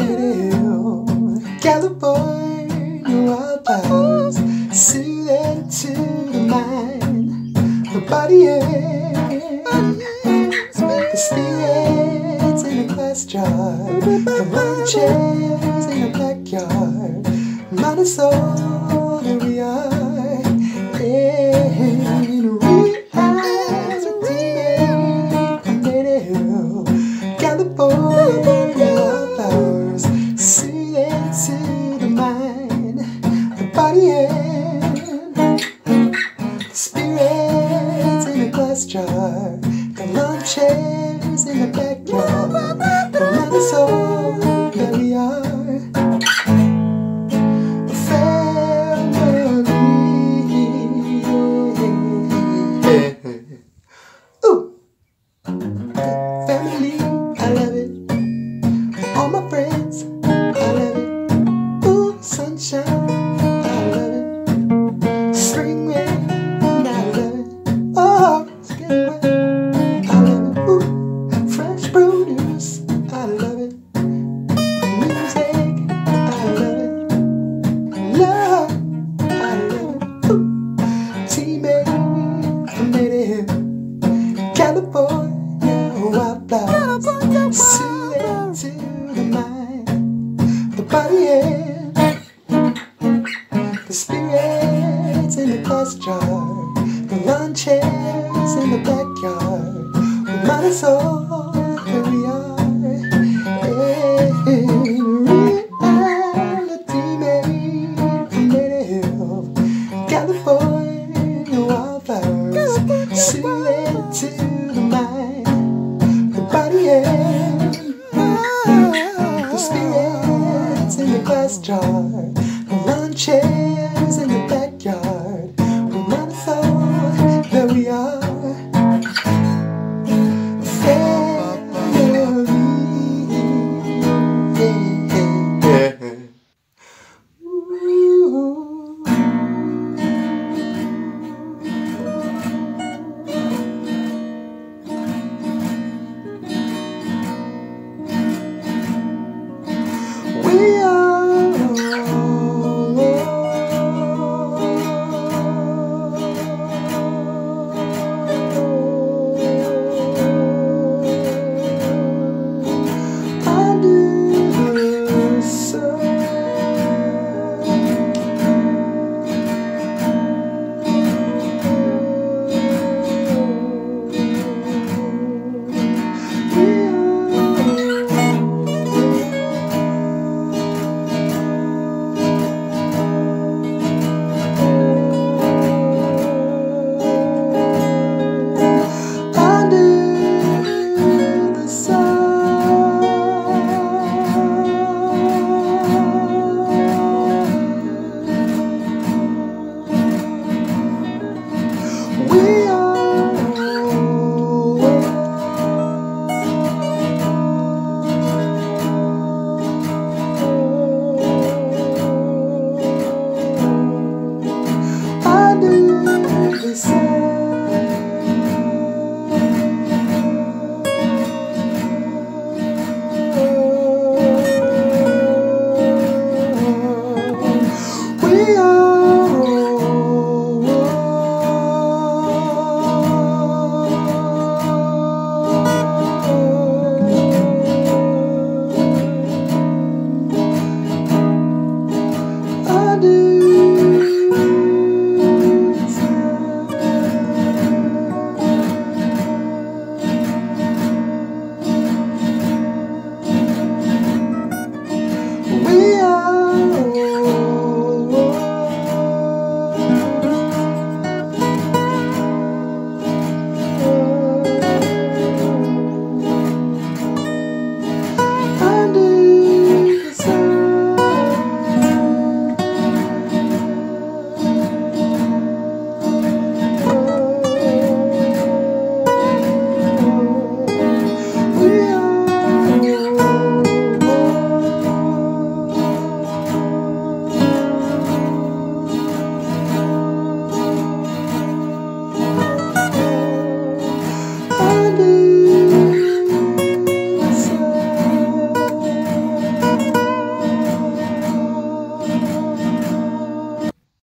Hill, California wildflowers, soothing to the mind, the body and the spirits in a glass jar, the long chairs in the backyard, mind body and spirits in a glass jar, the lawn chairs in the backyard, the mind and soul, here we are. Family. Ooh. Family, I love it. All my friends, I love it. Ooh, sunshine, the spirits in the glass jar, the lawn chairs in the backyard, with mind and soul, here we are. Reality made California wildflowers, soothing to the mind, the body and the spirits in the glass jar, chairs in the back. alone.